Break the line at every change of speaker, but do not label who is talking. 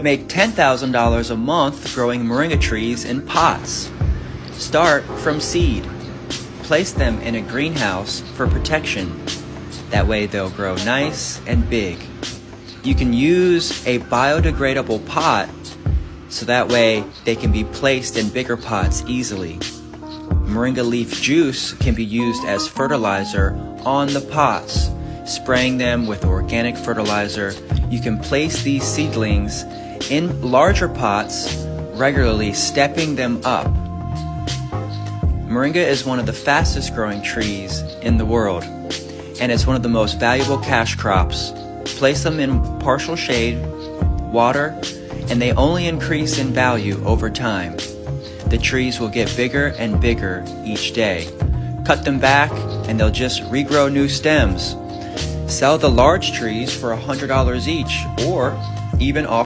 Make $10,000 a month growing moringa trees in pots. Start from seed. Place them in a greenhouse for protection. That way they'll grow nice and big. You can use a biodegradable pot so that way they can be placed in bigger pots easily. Moringa leaf juice can be used as fertilizer on the pots. Spraying them with organic fertilizer, you can place these seedlings in larger pots, regularly stepping them up. Moringa is one of the fastest growing trees in the world, and it's one of the most valuable cash crops. Place them in partial shade, water, and they only increase in value over time. The trees will get bigger and bigger each day. Cut them back, and they'll just regrow new stems. Sell the large trees for $100 each, or even offer